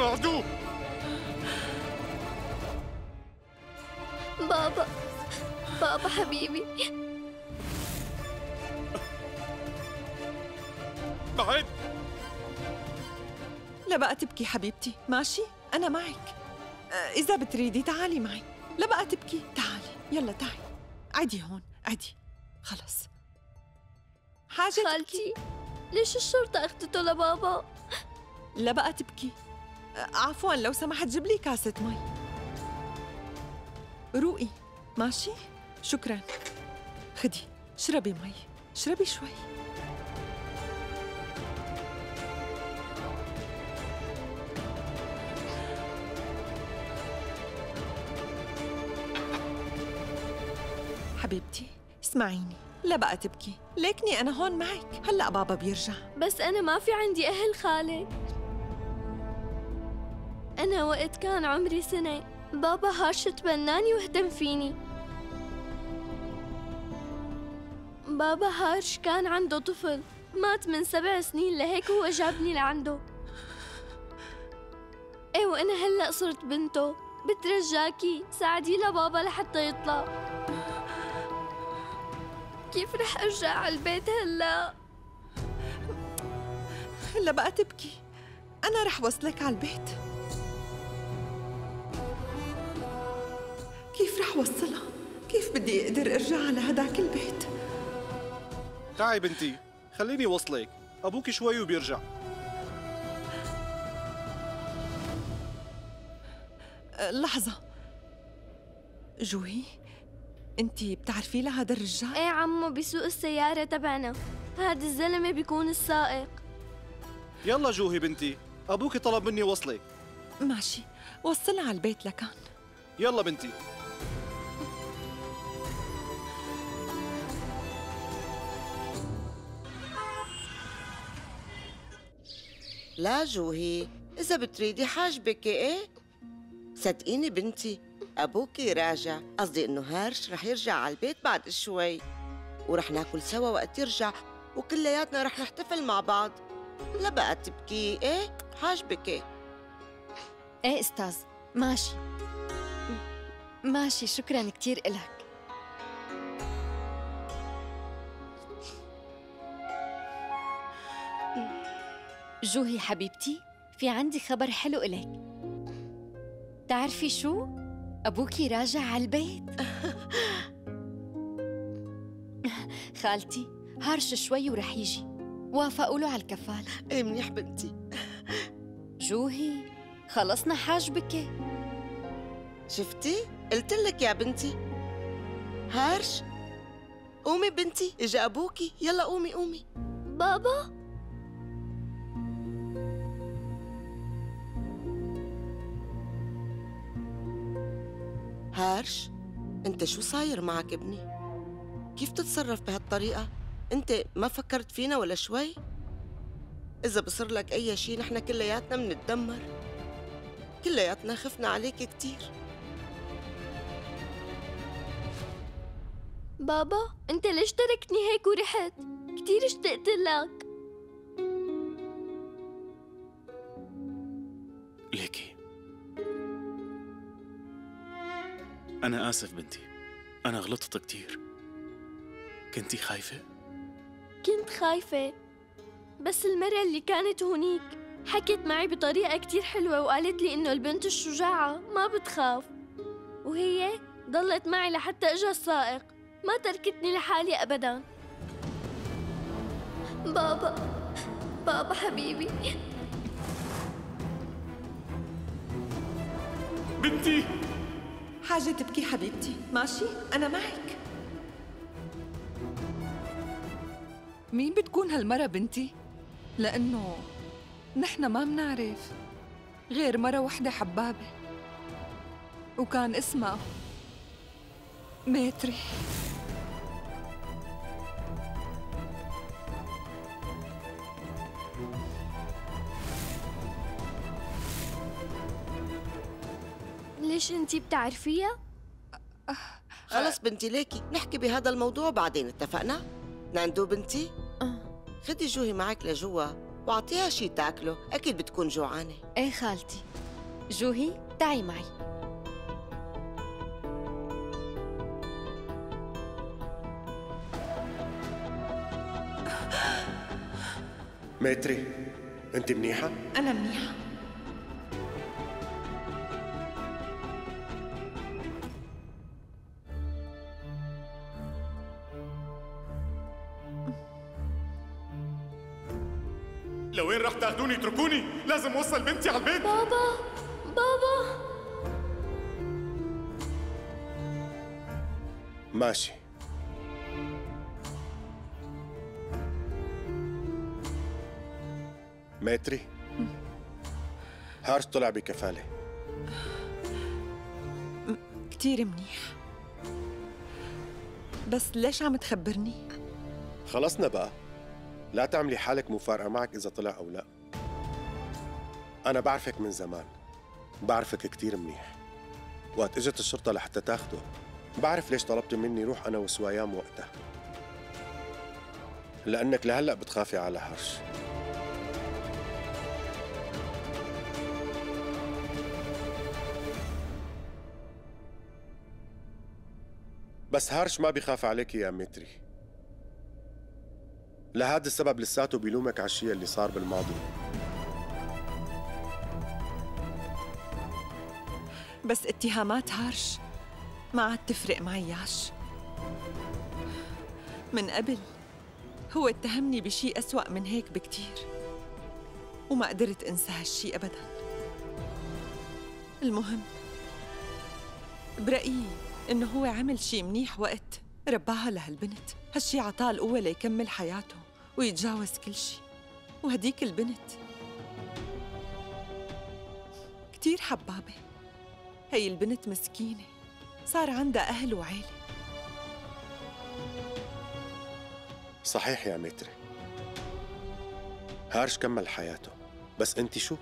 معدوم بابا بابا حبيبي. بعد لا بقى تبكي حبيبتي. ماشي؟ أنا معك. آه، إذا بتريدي تعالي معي. لا بقى تبكي. تعالي. يلا تعي. عدي هون. عدي. خلص حاجة تبكي خالتي ليش الشرطة أخذته لبابا؟ لا بقى تبكي. عفوا لو سمحت جيب لي كاسة مي. روقي. ماشي؟ شكرا. خدي. اشربي مي. اشربي شوي. حبيبتي اسمعيني. لا بقى تبكي. ليكني أنا هون معك. هلأ بابا بيرجع. بس أنا ما في عندي أهل خالد أنا وقت كان عمري سنة. بابا هاش تبناني واهتم فيني. بابا هارش كان عنده طفل. مات من سبع سنين لهيك هو جابني لعنده. إيه وأنا هلأ صرت بنته. بترجاكي ساعدي لبابا لحتى يطلع. كيف رح أرجع على البيت هلأ؟ لا بقى تبكي. أنا رح وصلك على البيت. رح وصلها؟ كيف بدي أقدر أرجع على هداك البيت؟ تعي بنتي خليني وصلك. أبوك شوي وبيرجع. لحظة. جوهي أنت بتعرفي لهذا الرجال؟ إيه عمو بيسوق السيارة تبعنا. هاد الزلمة بيكون السائق. يلا جوهي بنتي أبوك طلب مني وصلك ماشي. وصلها على البيت لكان. يلا بنتي. لا جوهي إذا بتريدي حاجبك إيه؟ صدقيني بنتي أبوكي راجع قصدي إنه هارش رح يرجع على البيت بعد شوي ورح ناكل سوا وقت يرجع وكلياتنا رح نحتفل مع بعض لا بقى تبكي إيه؟ حاجبك إيه؟ أستاذ ماشي ماشي شكرا كثير إلك جوهي حبيبتي في عندي خبر حلو إلك تعرفي شو؟ أبوكي راجع على البيت. خالتي هارش شوي ورح يجي. وافقوا له على الكفالة. إيه منيح بنتي. جوهي خلصنا حاجبك. شفتي؟ قلت لك يا بنتي. هارش قومي بنتي إجا أبوكي. يلا قومي قومي. بابا؟ هارش انت شو صاير معك ابني؟ كيف تتصرف بهالطريقة؟ انت ما فكرت فينا ولا شوي؟ إذا بصير لك أي شيء نحن كلياتنا منتدمر. كلياتنا خفنا عليك كتير. بابا انت ليش تركتني هيك ورحت؟ كتير اشتقت لك. أنا آسف بنتي. أنا غلطت كتير. كنتي خايفة؟ كنت خايفة. بس المرة اللي كانت هونيك حكت معي بطريقة كتير حلوة وقالت لي إنه البنت الشجاعة ما بتخاف. وهي ضلت معي لحتى إجا السائق. ما تركتني لحالي أبدا. بابا بابا حبيبي. بنتي! حاجة تبكي حبيبتي. ماشي؟ أنا معك. مين بتكون هالمرة بنتي؟ لأنه نحن ما منعرف غير مرة وحدة حبابة. وكان اسمها ماتري ليش انتي بتعرفيها؟ خلص بنتي ليكي نحكي بهذا الموضوع بعدين اتفقنا؟ ناندو بنتي؟ آه. خدي جوهي معك لجوا واعطيها شي تاكله أكيد بتكون جوعانة. إيه خالتي. جوهي تعي معي. ماتري أنت منيحة؟ أنا منيحة. لوين رح تاخدوني اتركوني لازم أوصل بنتي على البيت. بابا بابا. ماشي. ماتري هارش طلع بكفالة. كتير منيح. بس ليش عم تخبرني؟ خلصنا بقى. لا تعملي حالك مفارقة معك إذا طلع أو لا. أنا بعرفك من زمان. بعرفك كتير منيح. وقت إجت الشرطة لحتى تاخده بعرف ليش طلبتي مني روح أنا وسوايام وقتها. لأنك لهلأ بتخافي على هرش. بس هارش ما بيخاف عليك يا متري. لهذا السبب لساته بيلومك على الشيء اللي صار بالماضي. بس اتهامات هارش ما عاد تفرق معي ياش من قبل هو اتهمني بشيء أسوأ من هيك بكتير وما قدرت أنسى هالشي أبدا. المهم برأيي إنه هو عمل شي منيح وقت. رباها لهالبنت هالشي عطاه القوة ليكمل حياته ويتجاوز كل شي. وهديك البنت. كتير حبابة. هي البنت مسكينة. صار عندها أهل وعيلة. صحيح يا متري. هارش كمل حياته. بس انت شو؟